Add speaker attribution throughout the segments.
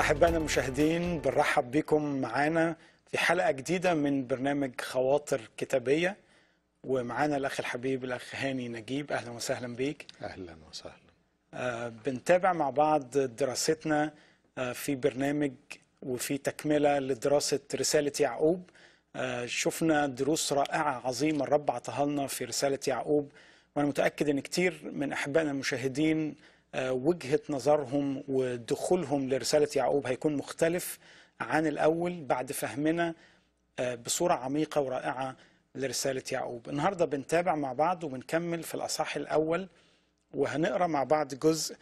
Speaker 1: أحبائنا المشاهدين بنرحب بكم معانا في حلقة جديدة من برنامج خواطر كتابية. ومعانا الأخ الحبيب الأخ هاني نجيب. أهلا وسهلا بيك.
Speaker 2: أهلا وسهلا.
Speaker 1: آه، بنتابع مع بعض دراستنا آه، في برنامج وفي تكملة لدراسة رسالة يعقوب. آه، شفنا دروس رائعة عظيمة الرب عطاها لنا في رسالة يعقوب. وأنا متأكد أن كتير من أحبائنا المشاهدين وجهة نظرهم ودخولهم لرسالة يعقوب هيكون مختلف عن الأول بعد فهمنا آه، بصورة عميقة ورائعة لرسالة يعقوب. النهاردة بنتابع مع بعض وبنكمل في الأصحاح الأول وهنقرأ مع بعض جزء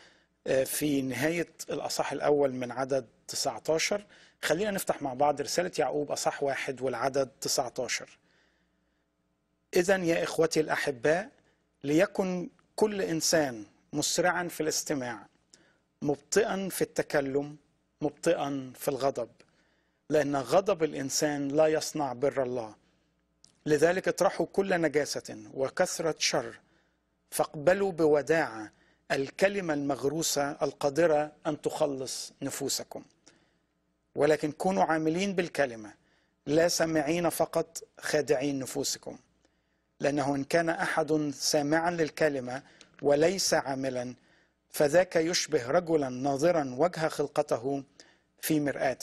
Speaker 1: آه، في نهاية الأصح الأول من عدد 19 خلينا نفتح مع بعض رسالة يعقوب أصح واحد والعدد 19 إذا يا إخوتي الأحباء ليكن كل إنسان مسرعا في الاستماع مبطئا في التكلم مبطئا في الغضب لأن غضب الإنسان لا يصنع بر الله. لذلك اطرحوا كل نجاسة وكثرة شر فاقبلوا بوداعة الكلمة المغروسة القادرة أن تخلص نفوسكم. ولكن كونوا عاملين بالكلمة لا سامعين فقط خادعين نفوسكم. لأنه إن كان أحد سامعا للكلمة وليس عاملا فذاك يشبه رجلا ناظرا وجه خلقته في مرآة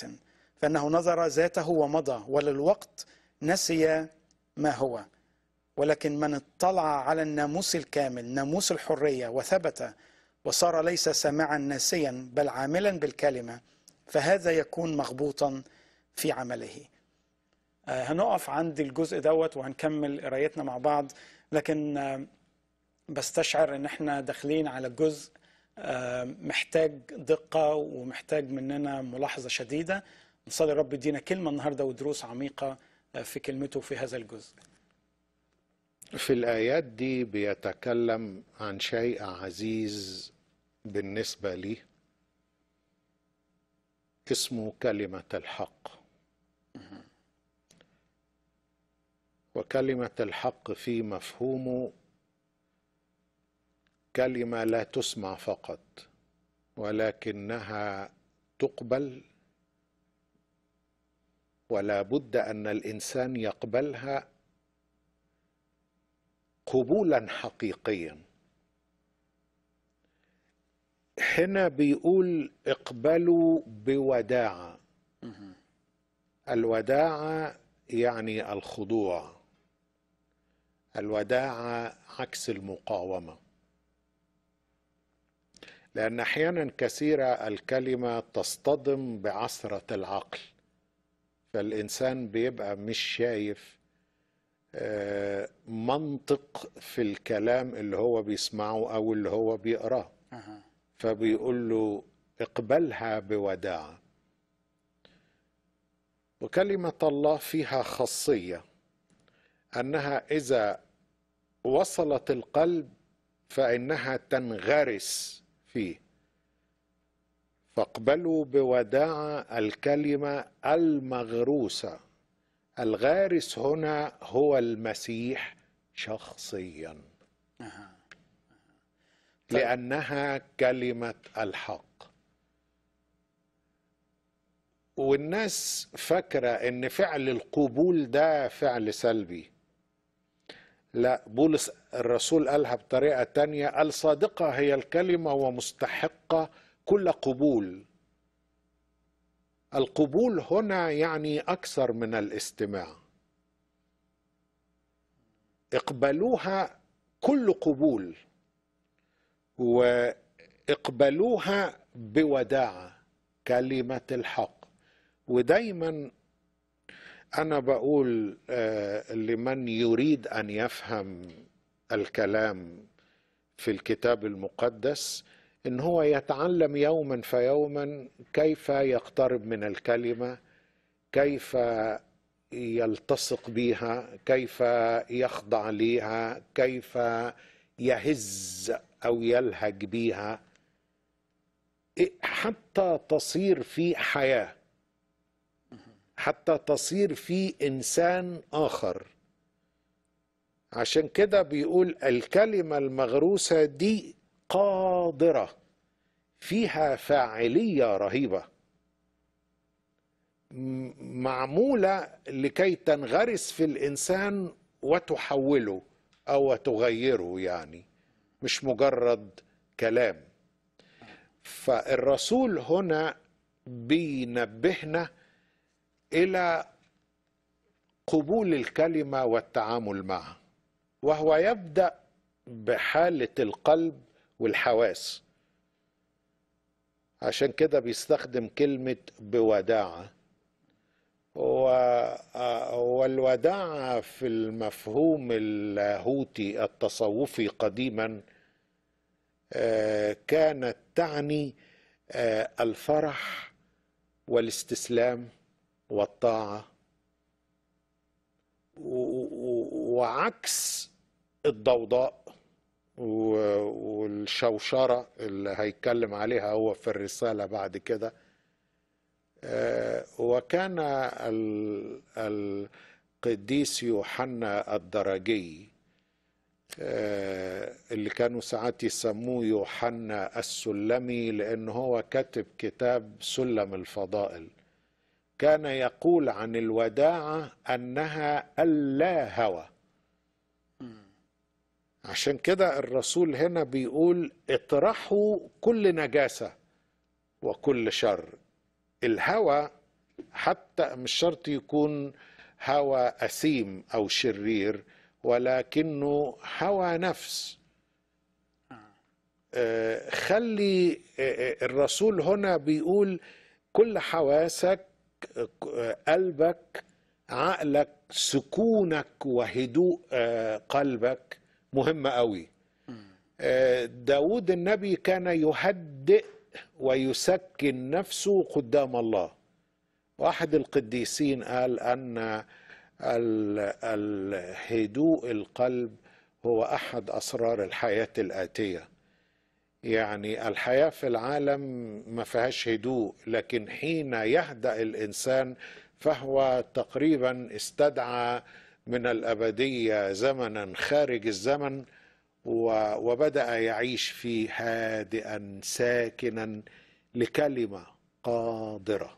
Speaker 1: فإنه نظر ذاته ومضى وللوقت نسي ما هو. ولكن من اطلع على الناموس الكامل ناموس الحرية وثبت وصار ليس سامعا ناسيا بل عاملا بالكلمة فهذا يكون مغبوطا في عمله. آه، هنقف عند الجزء دوت وهنكمل قرايتنا مع بعض لكن آه، بستشعر إن إحنا داخلين على جزء آه، محتاج دقة ومحتاج مننا ملاحظة شديدة. نصلي رب يدينا كلمة النهاردة ودروس عميقة آه، في كلمته في هذا الجزء.
Speaker 2: في الآيات دي بيتكلم عن شيء عزيز بالنسبة لي. اسمه كلمة الحق. وكلمة الحق في مفهومه كلمة لا تسمع فقط ولكنها تقبل ولا بد أن الإنسان يقبلها قبولا حقيقيا. هنا بيقول اقبلوا بوداعة الوداعة يعني الخضوع. الوداعة عكس المقاومة. لأن أحيانا كثيرة الكلمة تصطدم بعثرة العقل. فالإنسان بيبقى مش شايف آه، منطق في الكلام اللي هو بيسمعه أو اللي هو بيقراه. فبيقول له اقبلها بوداعة. وكلمة الله فيها خاصية أنها إذا وصلت القلب فإنها تنغرس. فيه. فاقبلوا بوداعة الكلمة المغروسة. الغارس هنا هو المسيح شخصيا.
Speaker 1: طيب.
Speaker 2: لأنها كلمة الحق. والناس فاكرة إن فعل القبول ده فعل سلبي. لا بولس الرسول قالها بطريقة تانية قال صادقة هي الكلمة ومستحقة كل قبول. القبول هنا يعني أكثر من الاستماع. اقبلوها كل قبول واقبلوها بوداعة كلمة الحق. ودايما أنا بقول آه، لمن يريد أن يفهم الكلام في الكتاب المقدس إن هو يتعلم يوما فيوما كيف يقترب من الكلمة كيف يلتصق بها كيف يخضع لها كيف يهز أو يلهج بها إيه، حتى تصير في حياة. حتى تصير في إنسان آخر. عشان كده بيقول الكلمة المغروسة دي قادرة فيها فاعلية رهيبة. م- معمولة لكي تنغرس في الإنسان وتحوله أو تغيره يعني مش مجرد كلام. فالرسول هنا بينبهنا إلى قبول الكلمة والتعامل معها وهو يبدأ بحالة القلب والحواس. عشان كده بيستخدم و- آه، والوداعة في المفهوم اللاهوتي التصوفي قديما آه، كانت تعني آه، الفرح والاستسلام. والطاعة. و- و- وعكس الضوضاء و- والشوشرة اللي هيتكلم عليها هو في الرسالة بعد كده. آه، وكان ال- القديس يوحنا الدرجي آه، اللي كانوا ساعات يسموه يوحنا السلمي لأن هو كتب كتاب سلم الفضائل. كان يقول عن الوداعة أنها اللا هوى. عشان كده الرسول هنا بيقول اطرحوا كل نجاسة وكل شر. الهوى حتى مش شرط يكون هوى أثيم أو شرير ولكنه هوى نفس. آه، خلي آه، آه، الرسول هنا بيقول كل حواسك قلبك عقلك سكونك وهدوء آه، قلبك. مهمة قوي. آه، داود النبي كان يهدئ ويسكن نفسه قدام الله. واحد القديسين قال ال- الهدوء القلب هو أحد أسرار الحياة الآتية. يعني الحياة في العالم ما فيهاش هدوء لكن حين يهدأ الإنسان فهو تقريبا استدعى من الأبدية زمنا خارج الزمن وبدأ يعيش فيه هادئا ساكنا لكلمة قادرة.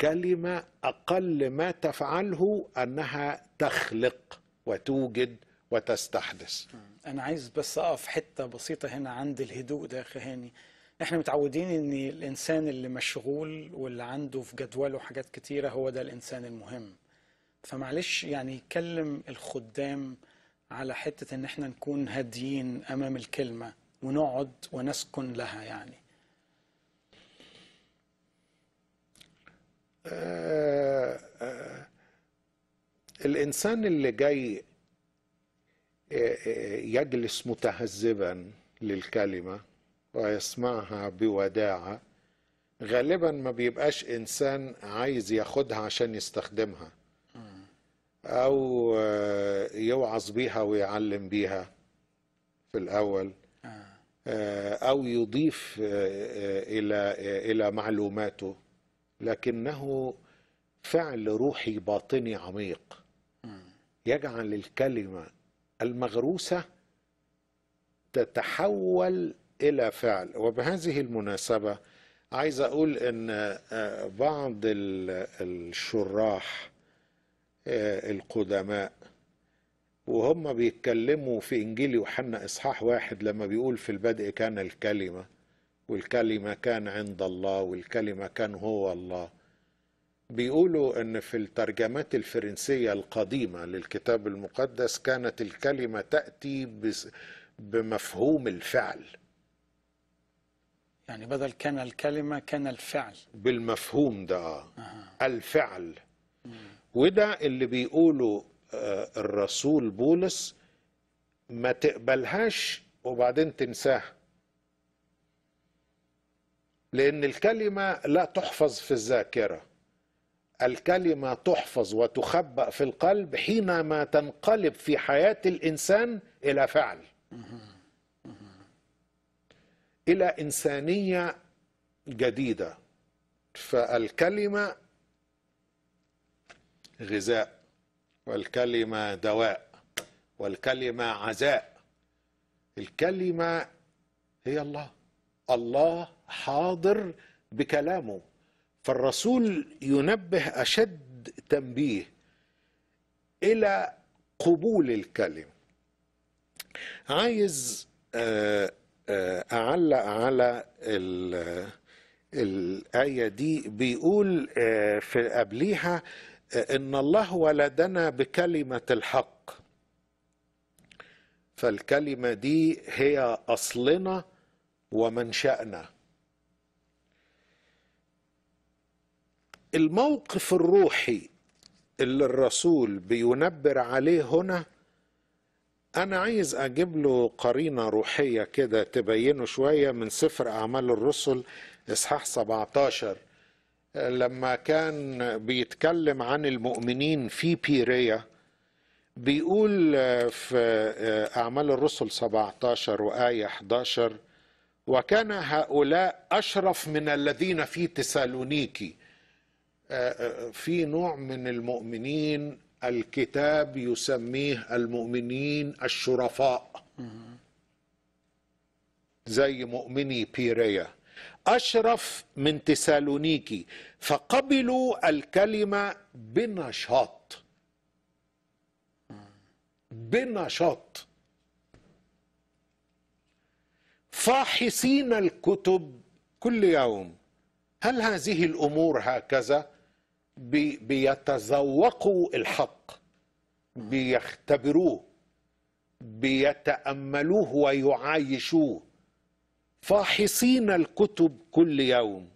Speaker 2: كلمة أقل ما تفعله أنها تخلق وتوجد وتستحدث.
Speaker 1: أنا عايز بس أقف حتة بسيطة هنا عند الهدوء ده هاني إحنا متعودين إن الإنسان اللي مشغول واللي عنده في جدوله حاجات كتيرة هو ده الإنسان المهم. فمعلش يعني يكلم الخدام على حتة إن إحنا نكون هاديين أمام الكلمة ونقعد ونسكن لها يعني.
Speaker 2: آه، آه، الإنسان اللي جاي يجلس متهذبا للكلمة ويسمعها بوداعة. غالبا ما بيبقاش إنسان عايز ياخدها عشان يستخدمها. أو آه، يوعظ بيها ويعلم بيها في الأول.
Speaker 1: آه.
Speaker 2: آه، أو يضيف إلى آه، إلى معلوماته. لكنه فعل روحي باطني عميق. يجعل الكلمة المغروسة تتحول إلى فعل. وبهذه المناسبة عايز أقول أن آه، بعض ال- الشراح آه، القدماء وهم بيتكلموا في إنجيل يوحنا إصحاح واحد لما بيقول في البدء كان الكلمة والكلمة كان عند الله والكلمة كان هو الله. بيقولوا إن في الترجمات الفرنسية القديمة للكتاب المقدس كانت الكلمة تأتي بس- بمفهوم الفعل.
Speaker 1: يعني بدل كان الكلمة كان الفعل.
Speaker 2: بالمفهوم ده. آه. الفعل. وده اللي بيقوله آه، الرسول بولس ما تقبلهاش وبعدين تنساها. لأن الكلمة لا تحفظ في الذاكرة. الكلمة تحفظ وتخبأ في القلب حينما تنقلب في حياة الإنسان إلى فعل. إلى إنسانية جديدة. فالكلمة غذاء والكلمة دواء والكلمة عزاء. الكلمة هي الله. الله حاضر بكلامه. فالرسول ينبه أشد تنبيه إلى قبول الكلمة عايز آه، آه، أعلق على ال- الآية دي. بيقول آه، في قبليها إن الله ولدنا بكلمة الحق. فالكلمة دي هي أصلنا ومنشأنا. الموقف الروحي اللي الرسول بينبر عليه هنا أنا عايز أجيب له قرينة روحية كده تبينه شوية من سفر أعمال الرسل إصحاح 17 لما كان بيتكلم عن المؤمنين في بيريا بيقول في أعمال الرسل 17 وآية 11 وكان هؤلاء أشرف من الذين في تسالونيكي. في نوع من المؤمنين الكتاب يسميه المؤمنين الشرفاء. زي مؤمني بيريا. أشرف من تسالونيكي. فقبلوا الكلمة بنشاط. بنشاط. فاحصين الكتب كل يوم. هل هذه الأمور هكذا؟ بي بيتذوقوا الحق بيختبروه بيتأملوه ويعايشوه. فاحصين الكتب كل يوم.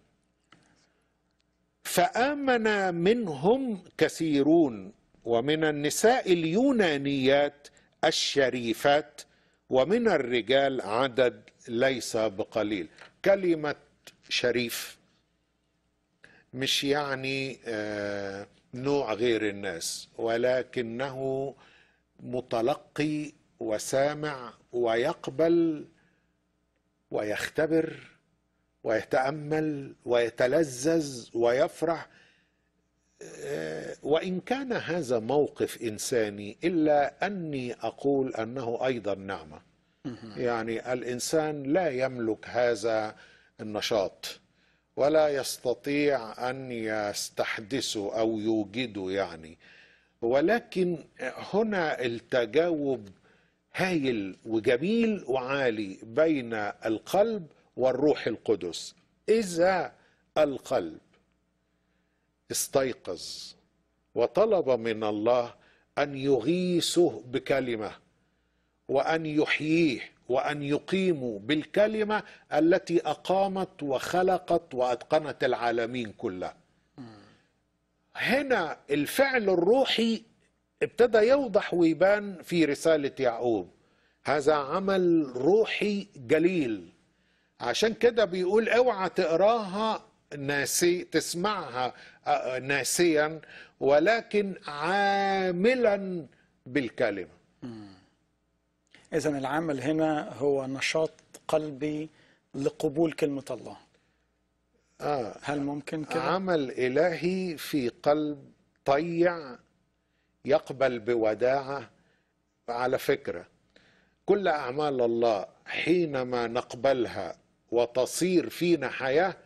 Speaker 2: فآمن منهم كثيرون ومن النساء اليونانيات الشريفات ومن الرجال عدد ليس بقليل. كلمة شريف مش يعني آه، نوع غير الناس ولكنه متلقي وسامع ويقبل ويختبر ويتأمل ويتلذذ ويفرح. آه، وإن كان هذا موقف إنساني إلا أني أقول أنه أيضا نعمة. يعني الإنسان لا يملك هذا النشاط. ولا يستطيع أن يستحدثه أو يوجده يعني. ولكن هنا التجاوب هايل وجميل وعالي بين القلب والروح القدس. إذا القلب استيقظ وطلب من الله أن يغيثه بكلمة وأن يحييه وأن يقيموا بالكلمة التي أقامت وخلقت وأتقنت العالمين كلها. هنا الفعل الروحي ابتدى يوضح ويبان في رسالة يعقوب. هذا عمل روحي جليل. عشان كده بيقول اوعى تقراها ناسي تسمعها آه، ناسيا ولكن عاملا بالكلمة.
Speaker 1: إذا العمل هنا هو نشاط قلبي لقبول كلمة الله.
Speaker 2: آه
Speaker 1: هل ممكن كده؟
Speaker 2: عمل إلهي في قلب طيع يقبل بوداعة على فكرة. كل أعمال الله حينما نقبلها وتصير فينا حياة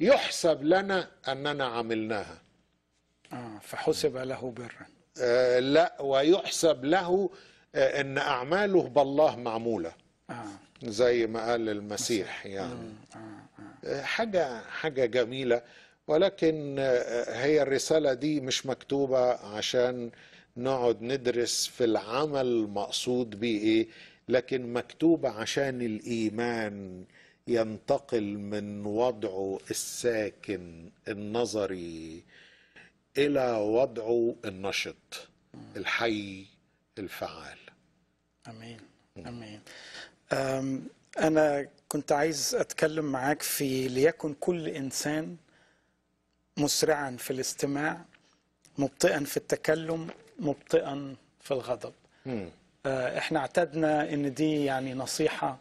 Speaker 2: يحسب لنا أننا عملناها.
Speaker 1: آه فحسب له برا.
Speaker 2: آه لا ويحسب له آه أن أعماله بالله معمولة.
Speaker 1: آه.
Speaker 2: زي ما قال المسيح يعني. حاجة حاجة جميلة. ولكن هي الرسالة دي مش مكتوبة عشان نقعد ندرس في العمل المقصود بيه إيه لكن مكتوبة عشان الإيمان ينتقل من وضعه الساكن النظري إلى وضعه النشط الحي الفعال.
Speaker 1: آمين. آمين. أنا كنت عايز أتكلم معاك في ليكن كل إنسان مسرعا في الاستماع مبطئا في التكلم مبطئا في الغضب.
Speaker 2: مم.
Speaker 1: آه، إحنا اعتدنا إن دي يعني نصيحة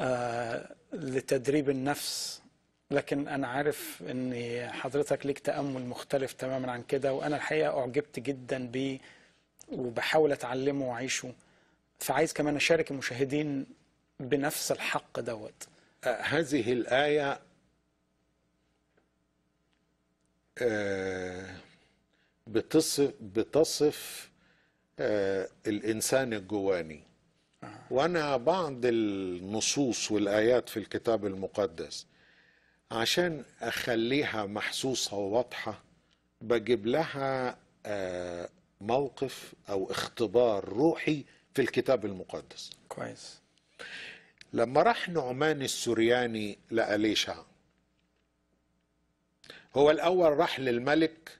Speaker 1: آه، لتدريب النفس لكن أنا عارف إن حضرتك ليك تأمل مختلف تماما عن كده وأنا الحقيقة أعجبت جدا بيه. وبحاول أتعلمه وأعيشه. فعايز كمان أشارك المشاهدين بنفس الحق دوت.
Speaker 2: هذه الآية آه، بتصف بتصف آه، الإنسان الجواني. وأنا بعض النصوص والآيات في الكتاب المقدس عشان أخليها محسوسة وواضحة بجيب لها آه، موقف أو اختبار روحي في الكتاب المقدس.
Speaker 1: كويس.
Speaker 2: لما راح نعمان السورياني لأليشع هو الأول راح للملك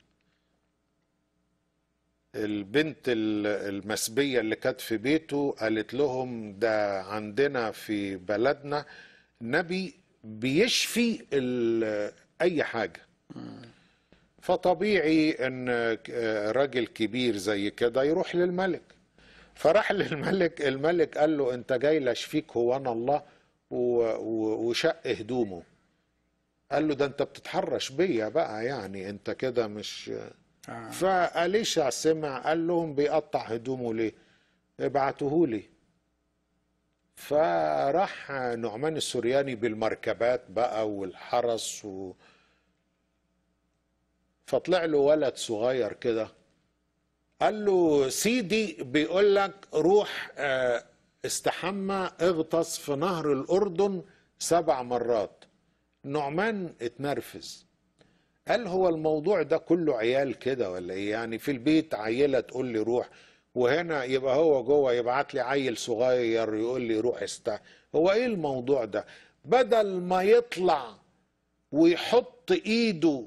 Speaker 2: البنت ال- المسبية اللي كانت في بيته قالت لهم ده عندنا في بلدنا نبي بيشفي أي حاجة. فطبيعي إن راجل كبير زي كده يروح للملك. فراح للملك الملك قال له أنت جاي لاشفيك هو أنا الله وشق هدومه. قال له ده أنت بتتحرش بيا بقى يعني أنت كده مش
Speaker 1: آه.
Speaker 2: فأليشع سمع قال لهم بيقطع هدومه ليه؟ ابعتوه لي. فراح نعمان السورياني بالمركبات بقى والحرس و... فطلع له ولد صغير كده. قال له سيدي بيقول لك روح آه، استحمى اغطس في نهر الأردن سبع مرات. نعمان اتنرفز. قال هو الموضوع ده كله عيال كده ولا إيه؟ يعني في البيت عيلة تقول لي روح وهنا يبقى هو جوه يبعت لي عيل صغير يقول لي روح است. هو إيه الموضوع ده؟ بدل ما يطلع ويحط إيده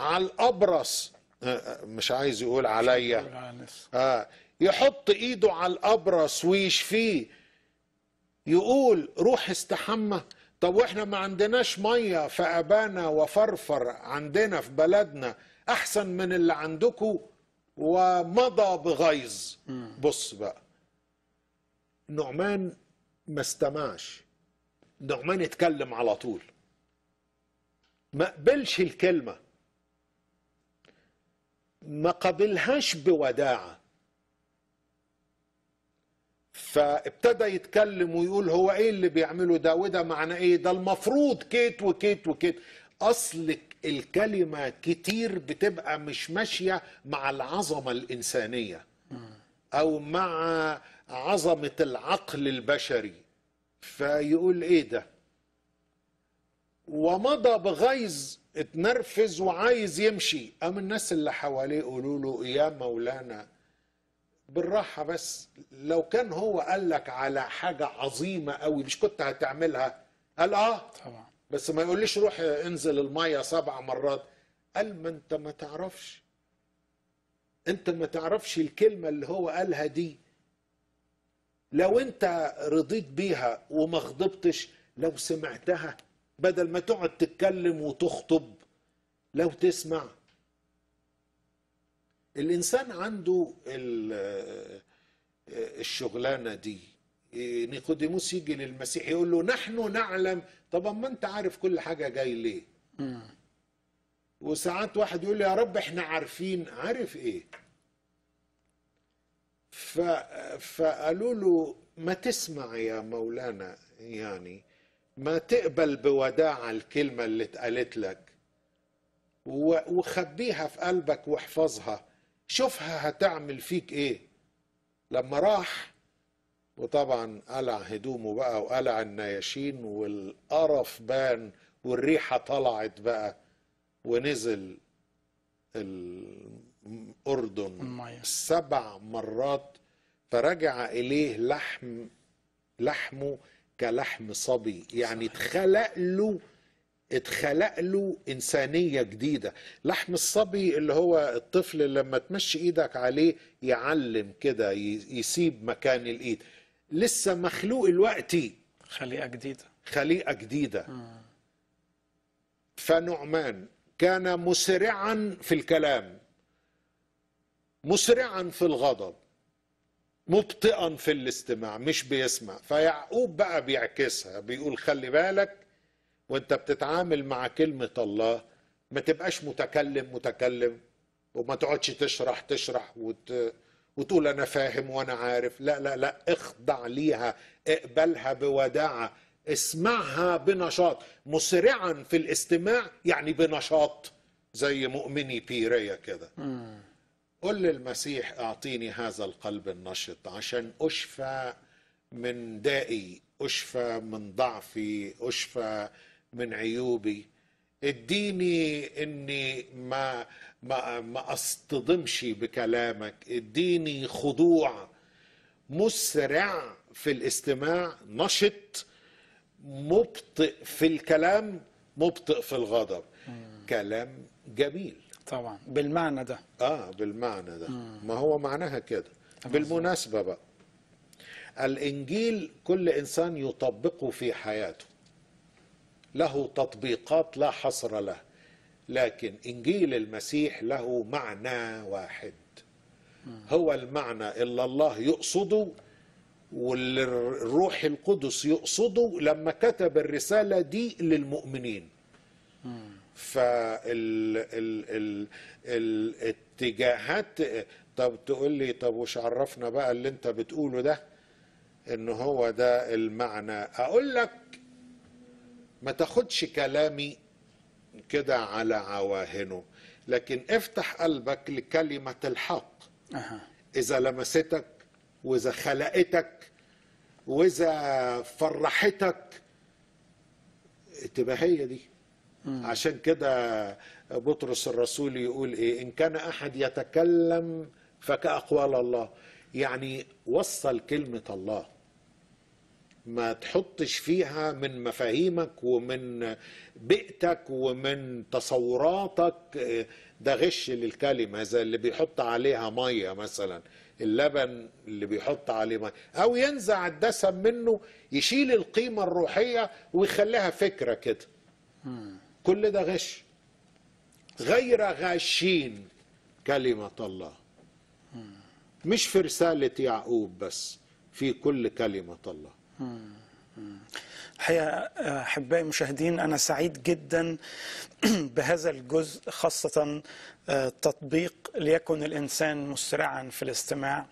Speaker 2: على الأبرص. آه، آه، مش عايز يقول عليا. آه يحط إيده على الأبرص ويشفيه يقول روح استحمى. طب وإحنا ما عندناش مية في ابانا وفرفر عندنا في بلدنا أحسن من اللي عندكم ومضى بغيظ. بص بقى. نعمان ما استمعش نعمان اتكلم على طول. ما قبلش الكلمة. ما قبلهاش بوداعة. فابتدى يتكلم ويقول هو إيه اللي بيعمله ده؟ وده معنى إيه؟ ده المفروض كيت وكيت وكيت. أصل الكلمة كتير بتبقى مش ماشية مع العظمة الإنسانية أو مع عظمة العقل البشري. فيقول إيه ده؟ ومضى بغيظ اتنرفز وعايز يمشي. قام الناس اللي حواليه يقولوا له يا مولانا بالراحة بس لو كان هو قال لك على حاجة عظيمة قوي مش كنت هتعملها. قال آه.
Speaker 1: طبعا.
Speaker 2: بس ما يقوليش روح انزل المية سبع مرات. قال ما أنت ما تعرفش. أنت ما تعرفش الكلمة اللي هو قالها دي. لو أنت رضيت بيها وما غضبتش لو سمعتها بدل ما تقعد تتكلم وتخطب لو تسمع. الإنسان عنده ال- الشغلانة دي. نيقوديموس يجي للمسيح يقول له نحن نعلم. طب ما أنت عارف كل حاجة جاي ليه. وساعات واحد يقول لي يا رب إحنا عارفين. عارف إيه؟ ف... فقالوا له ما تسمع يا مولانا يعني. ما تقبل بوداعة الكلمة اللي اتقالت لك. وخبيها في قلبك واحفظها شوفها هتعمل فيك إيه لما راح وطبعا قلع هدومه بقى وقلع النياشين والقرف بان والريحة طلعت بقى ونزل الأردن. سبع مرات فرجع إليه لحم لحمه كلحم صبي يعني اتخلق له اتخلق له إنسانية جديدة. لحم الصبي اللي هو الطفل اللي لما تمشي إيدك عليه يعلم كده يسيب مكان الإيد. لسه مخلوق الوقتي
Speaker 1: خليقة جديدة.
Speaker 2: خليقة جديدة. فنعمان كان مسرعا في الكلام مسرعا في الغضب. مبطئا في الاستماع مش بيسمع. فيعقوب بقى بيعكسها بيقول خلي بالك وانت بتتعامل مع كلمة الله ما تبقاش متكلم متكلم وما تقعدش تشرح تشرح وت... وتقول أنا فاهم وأنا عارف. لا لا لا اخضع ليها اقبلها بوداعة اسمعها بنشاط. مسرعا في الاستماع يعني بنشاط زي مؤمني بيريا كده. قل للمسيح أعطيني هذا القلب النشط عشان أشفى من دائي أشفى من ضعفي أشفى من عيوبي. اديني إني ما ما ما أصطدمش بكلامك. اديني خضوع مسرع في الاستماع نشط مبطئ في الكلام مبطئ في الغضب. كلام جميل.
Speaker 1: طبعا. بالمعنى ده.
Speaker 2: آه بالمعنى ده. ما هو معناها كده. بالمناسبة بقى الإنجيل كل إنسان يطبقه في حياته. له تطبيقات لا حصر له لكن إنجيل المسيح له معنى واحد. هو المعنى اللي الله يقصده واللي الروح القدس يقصده لما كتب الرسالة دي للمؤمنين. فالاتجاهات طب تقول لي طب وش عرفنا بقى اللي انت بتقوله ده؟ إن هو ده المعنى. أقول لك ما تاخدش كلامي كده على عواهنه لكن افتح قلبك لكلمة الحق.
Speaker 1: أها.
Speaker 2: إذا لمستك وإذا خلقتك وإذا فرحتك تبقى هي دي. عشان كده بطرس الرسول يقول إيه؟ إن كان أحد يتكلم فكأقوال الله. يعني وصل كلمة الله. ما تحطش فيها من مفاهيمك ومن بيئتك ومن تصوراتك. ده غش للكلمة. زي اللي بيحط عليها مية مثلا اللبن اللي بيحط عليه مية. أو ينزع الدسم منه يشيل القيمة الروحية ويخليها فكرة كده. كل ده غش. غير غاشين كلمة الله. مش في رسالة يعقوب بس في كل كلمة الله.
Speaker 1: الحقيقة أحبائي المشاهدين أنا سعيد جدا بهذا الجزء خاصة آه، تطبيق ليكن الإنسان مسرعا في الاستماع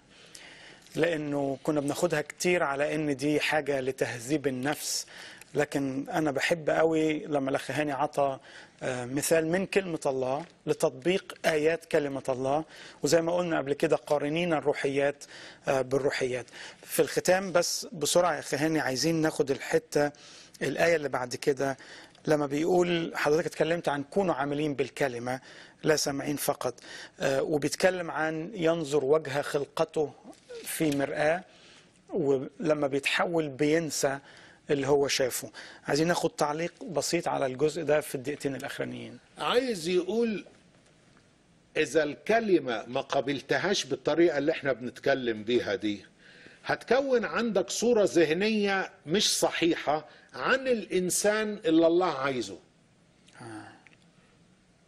Speaker 1: لأنه كنا بناخدها كتير على إن دي حاجة لتهذيب النفس لكن أنا بحب قوي لما الأخ هاني عطى آه، مثال من كلمة الله لتطبيق آيات كلمة الله. وزي ما قلنا قبل كده قارنين الروحيات آه، بالروحيات. في الختام بس بسرعة يا أخي هاني عايزين ناخد الحتة الآية اللي بعد كده. لما بيقول حضرتك اتكلمت عن كونوا عاملين بالكلمة لا سامعين فقط آه، وبيتكلم عن ينظر وجه خلقته في مرآة ولما بيتحول بينسى اللي هو شافه. عايزين ناخد تعليق بسيط على الجزء ده في الدقيقتين الأخرانيين.
Speaker 2: عايز يقول إذا الكلمة ما قبلتهاش بالطريقة اللي إحنا بنتكلم بيها دي هتكون عندك صورة ذهنية مش صحيحة عن الإنسان اللي الله عايزه.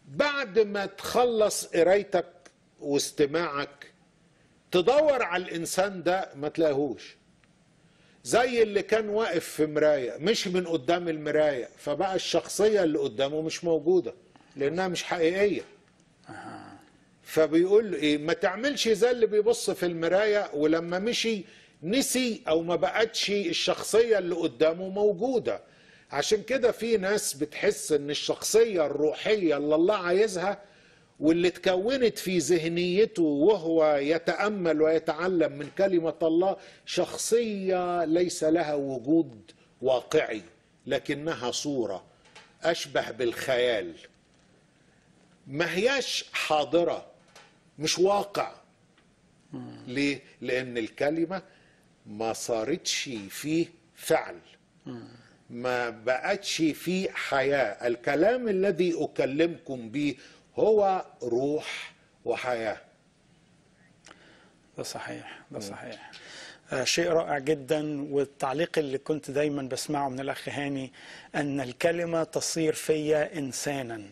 Speaker 2: بعد ما تخلص قرايتك واستماعك تدور على الإنسان ده ما تلاقيهوش. زي اللي كان واقف في مراية مش من قدام المراية فبقى الشخصية اللي قدامه مش موجودة لأنها مش حقيقية. فبيقول إيه ما تعملش زي اللي بيبص في المراية ولما مشي نسي أو ما بقتش الشخصية اللي قدامه موجودة. عشان كده في ناس بتحس إن الشخصية الروحية اللي الله عايزها واللي اتكونت في ذهنيته وهو يتأمل ويتعلم من كلمة الله شخصية ليس لها وجود واقعي لكنها صورة أشبه بالخيال. ما هياش حاضرة مش واقع. ليه؟ لأن الكلمة ما صارتش فيه فعل. ما بقتش فيه حياة. الكلام الذي أكلمكم به هو روح وحياة.
Speaker 1: ده صحيح ده صحيح. آه، شيء رائع جدا والتعليق اللي كنت دايما بسمعه من الأخ هاني أن الكلمة تصير فيا إنسانا.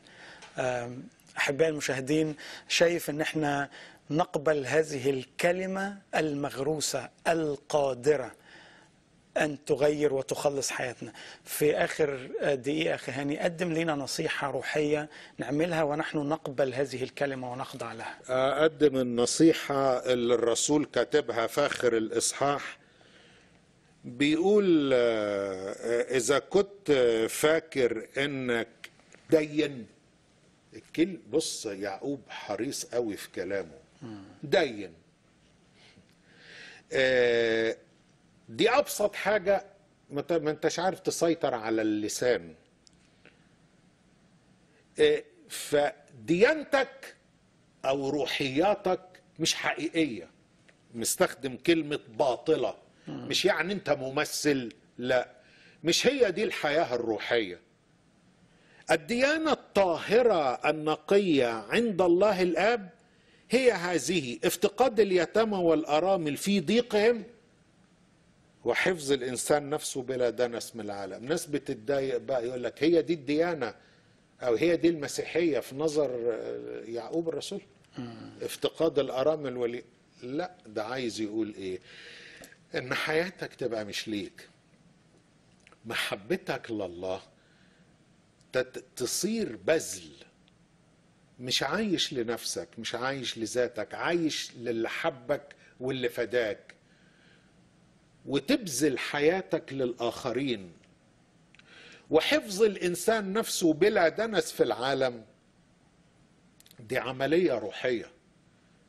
Speaker 1: آم، أحبائي المشاهدين شايف أن إحنا نقبل هذه الكلمة المغروسة القادرة. أن تغير وتخلص حياتنا. في آخر دقيقة أخي هاني قدم لنا نصيحة روحية نعملها ونحن نقبل هذه الكلمة ونخضع لها.
Speaker 2: أقدم النصيحة اللي الرسول كاتبها في آخر الإصحاح. بيقول آه، إذا كنت فاكر إنك دين. الكل بص يعقوب حريص قوي في كلامه. دين. آه، دي أبسط حاجة ما انتش عارف تسيطر على اللسان. آه، فديانتك أو روحياتك مش حقيقية. مستخدم كلمة باطلة. مش يعني انت ممثل لا. مش هي دي الحياة الروحية. الديانة الطاهرة النقية عند الله الآب هي هذه افتقاد اليتامى والأرامل في ضيقهم وحفظ الإنسان نفسه بلا دنس من العالم. ناس بتتضايق بقى يقول لك هي دي الديانة أو هي دي المسيحية في نظر آه، يعقوب الرسول؟ افتقاد الارامل ولي لا ده عايز يقول إيه؟ إن حياتك تبقى مش ليك. محبتك لله تصير بذل. مش عايش لنفسك مش عايش لذاتك عايش للي حبك واللي فداك. وتبذل حياتك للآخرين. وحفظ الإنسان نفسه بلا دنس في العالم دي عملية روحية.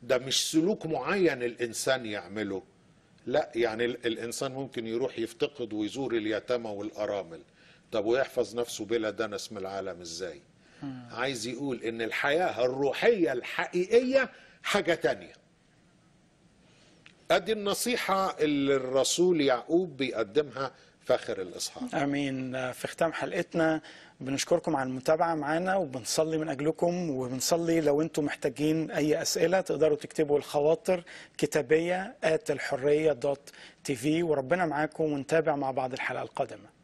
Speaker 2: ده مش سلوك معين الإنسان يعمله. لا يعني ال- الإنسان ممكن يروح يفتقد ويزور اليتامى والأرامل. طب ويحفظ نفسه بلا دنس من العالم إزاي؟ عايز يقول إن الحياة الروحية الحقيقية حاجة تانية. أدي النصيحة اللي الرسول يعقوب بيقدمها في آخر الإصحاح.
Speaker 1: آمين. في ختام حلقتنا بنشكركم على المتابعة معنا وبنصلي من أجلكم وبنصلي لو أنتم محتاجين أي أسئلة تقدروا تكتبوا الخواطر كتابية الحرية دوت تي في وربنا معاكم ونتابع مع بعض الحلقة القادمة.